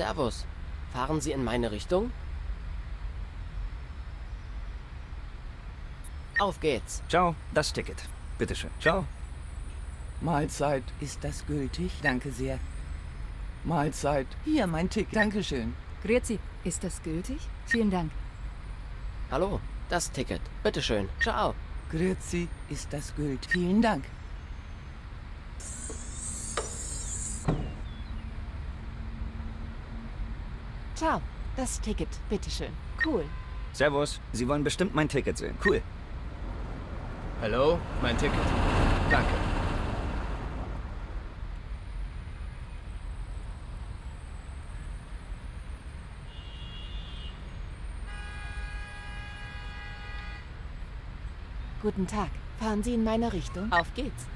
Servus. Fahren Sie in meine Richtung? Auf geht's. Ciao, das Ticket. Bitteschön. Ciao. Mahlzeit. Ist das gültig? Danke sehr. Mahlzeit. Hier, mein Ticket. Dankeschön. Grüezi, ist das gültig? Vielen Dank. Hallo, das Ticket. Bitteschön. Ciao. Grüezi, ist das gültig? Vielen Dank. Ciao, das Ticket, bitteschön. Cool. Servus, Sie wollen bestimmt mein Ticket sehen. Cool. Hallo, mein Ticket. Danke. Guten Tag. Fahren Sie in meine Richtung? Auf geht's.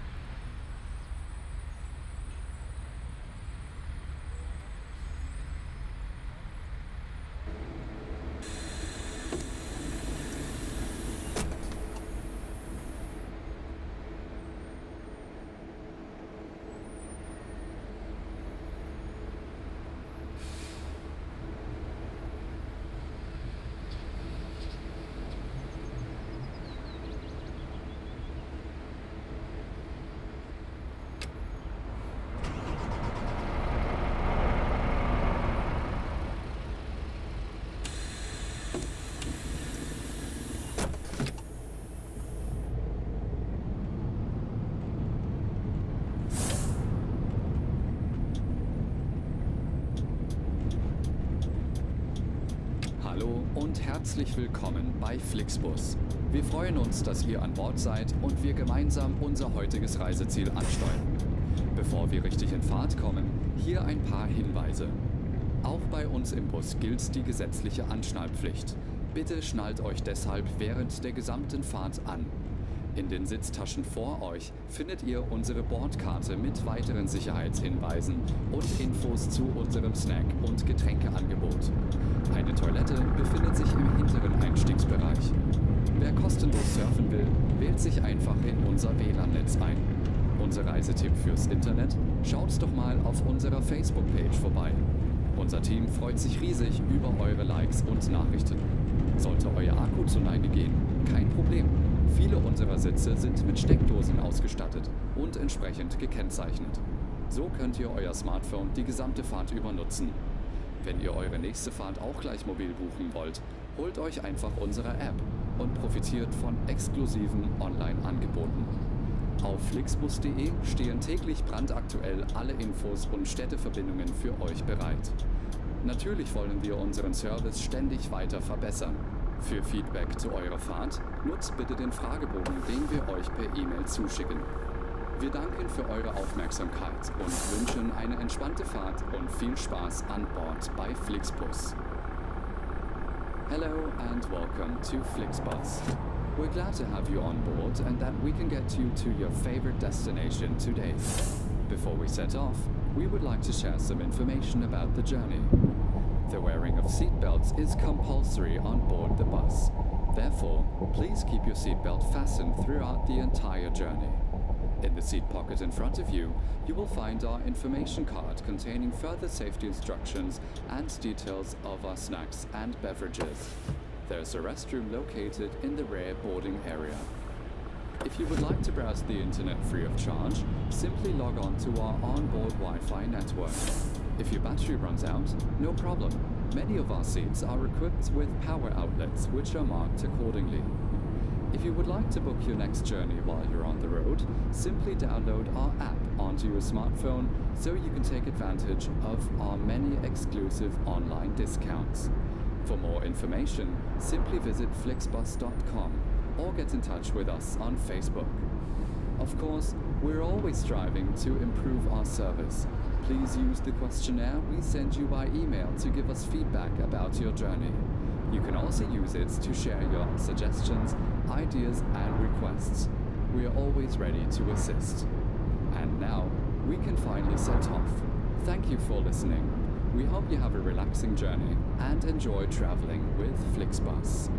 Hallo und herzlich willkommen bei Flixbus. Wir freuen uns, dass ihr an Bord seid und wir gemeinsam unser heutiges Reiseziel ansteuern. Bevor wir richtig in Fahrt kommen, hier ein paar Hinweise. Auch bei uns im Bus gilt die gesetzliche Anschnallpflicht. Bitte schnallt euch deshalb während der gesamten Fahrt an. In den Sitztaschen vor euch findet ihr unsere Bordkarte mit weiteren Sicherheitshinweisen und Infos zu unserem Snack- und Getränkeangebot. Eine Toilette befindet sich im hinteren Einstiegsbereich. Wer kostenlos surfen will, wählt sich einfach in unser WLAN-Netz ein. Unser Reisetipp fürs Internet? Schaut doch mal auf unserer Facebook-Page vorbei. Unser Team freut sich riesig über eure Likes und Nachrichten. Sollte euer Akku zu Neige gehen, kein Problem. Viele unserer Sitze sind mit Steckdosen ausgestattet und entsprechend gekennzeichnet. So könnt ihr euer Smartphone die gesamte Fahrt über nutzen. Wenn ihr eure nächste Fahrt auch gleich mobil buchen wollt, holt euch einfach unsere App und profitiert von exklusiven Online-Angeboten. Auf flixbus.de stehen täglich brandaktuell alle Infos und Städteverbindungen für euch bereit. Natürlich wollen wir unseren Service ständig weiter verbessern. Für Feedback zu eurer Fahrt nutzt bitte den Fragebogen, den wir euch per E-Mail zuschicken. Wir danken für eure Aufmerksamkeit und wünschen eine entspannte Fahrt und viel Spaß an Bord bei Flixbus. Hello and welcome to Flixbus. We're glad to have you on board and that we can get you to your favorite destination today. Before we set off, we would like to share some information about the journey. The wearing of seatbelts is compulsory on board the bus. Therefore, please keep your seatbelt fastened throughout the entire journey. In the seat pocket in front of you, you will find our information card containing further safety instructions and details of our snacks and beverages. There's a restroom located in the rear boarding area. If you would like to browse the internet free of charge, simply log on to our onboard Wi-Fi network. If your battery runs out, no problem. Many of our seats are equipped with power outlets which are marked accordingly. If you would like to book your next journey while you're on the road, simply download our app onto your smartphone so you can take advantage of our many exclusive online discounts. For more information, simply visit flixbus.com or get in touch with us on Facebook. Of course, we're always striving to improve our service. Please use the questionnaire we send you by email to give us feedback about your journey. You can also use it to share your suggestions, ideas, and requests. We are always ready to assist. And now, we can finally set off. Thank you for listening. We hope you have a relaxing journey and enjoy traveling with Flixbus.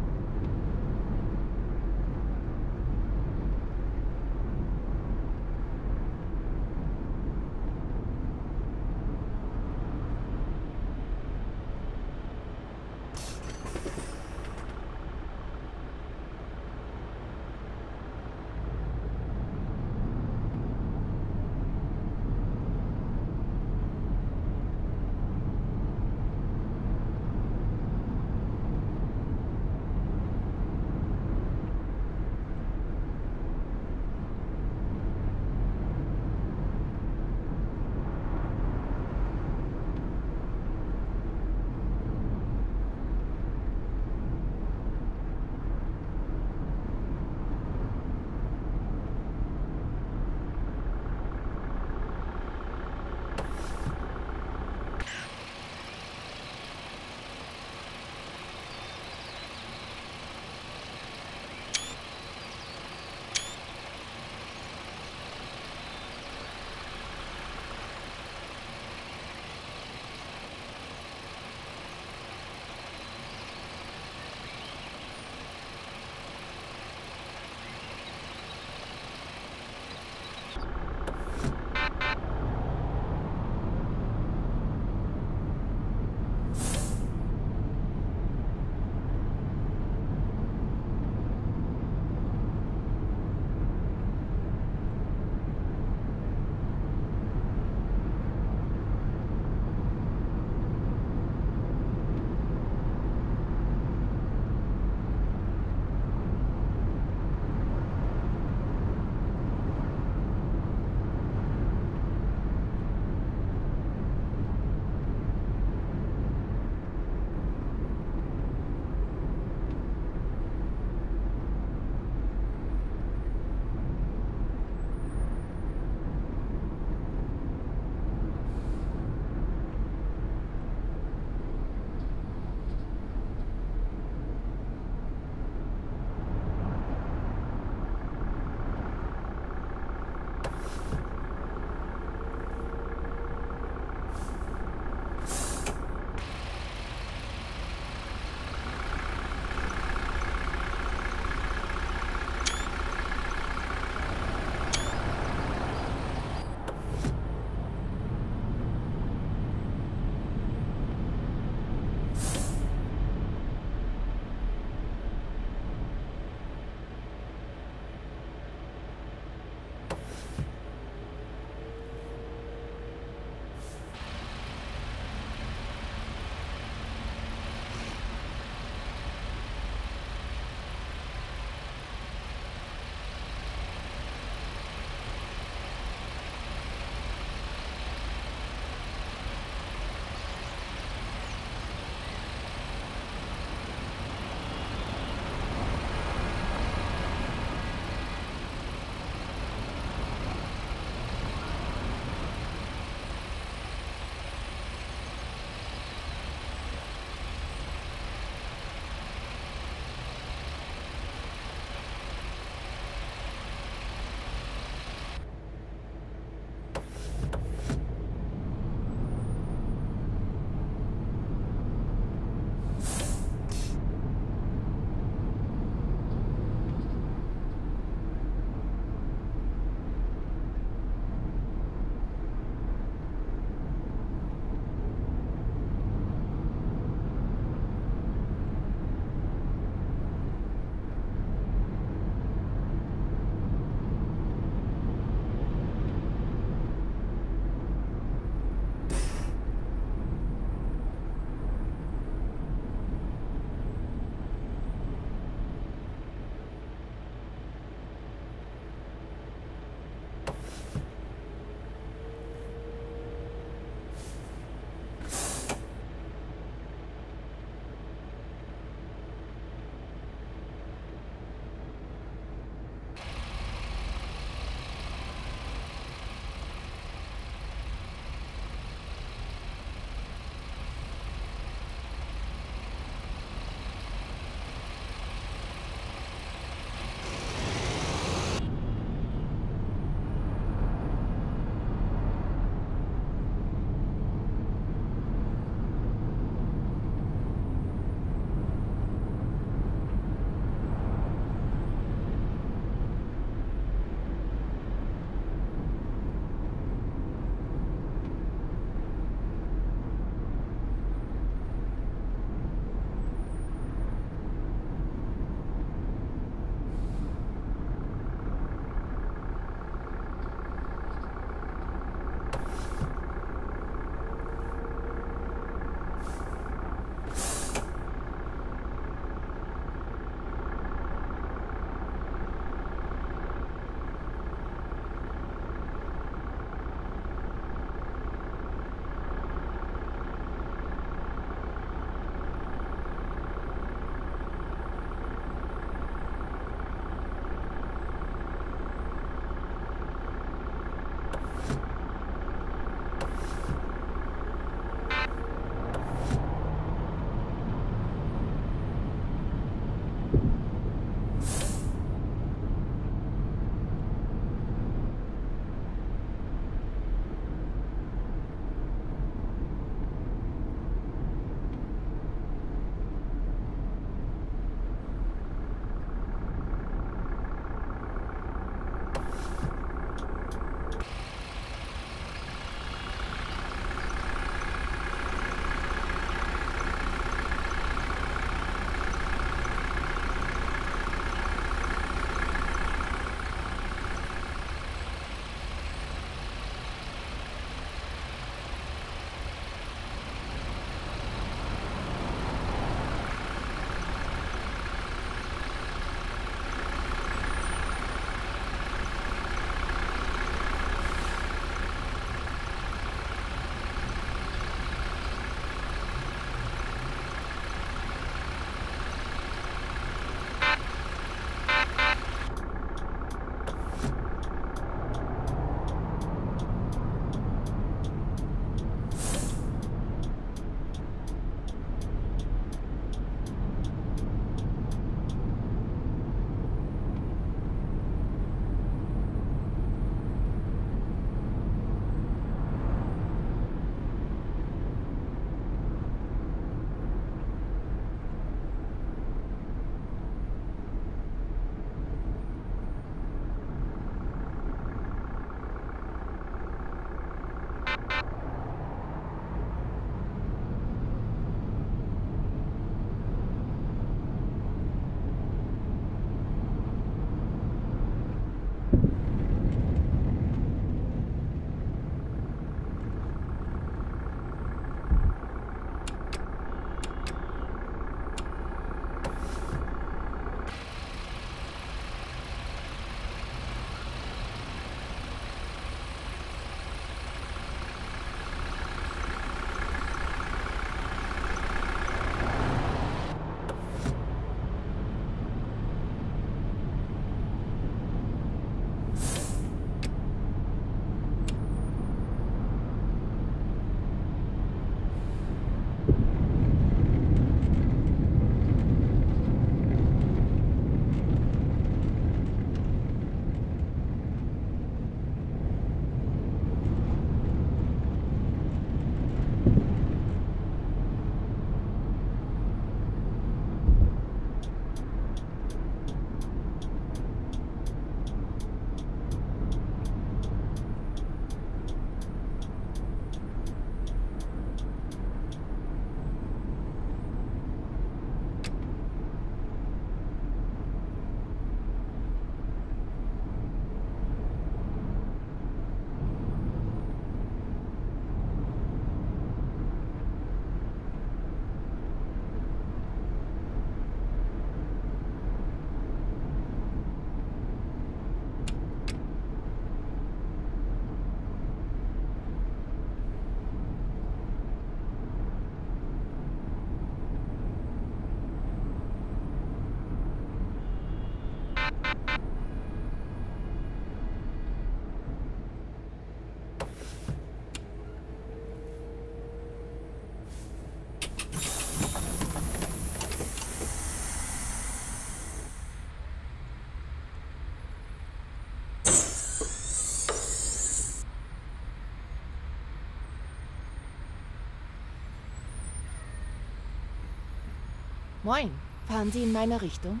Moin. Fahren Sie in meine Richtung?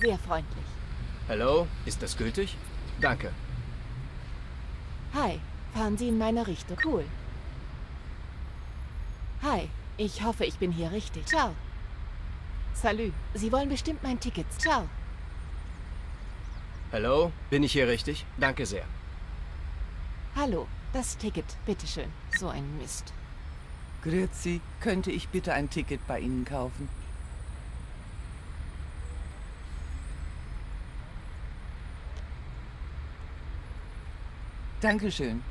Sehr freundlich. Hallo, ist das gültig? Danke. Hi. Fahren Sie in meine Richtung? Cool. Hi. Ich hoffe, ich bin hier richtig. Ciao. Salü. Sie wollen bestimmt mein Ticket. Ciao. Hallo, bin ich hier richtig? Danke sehr. Hallo. Das Ticket. Bitteschön. So ein Mist. Grüezi, könnte ich bitte ein Ticket bei Ihnen kaufen? Dankeschön.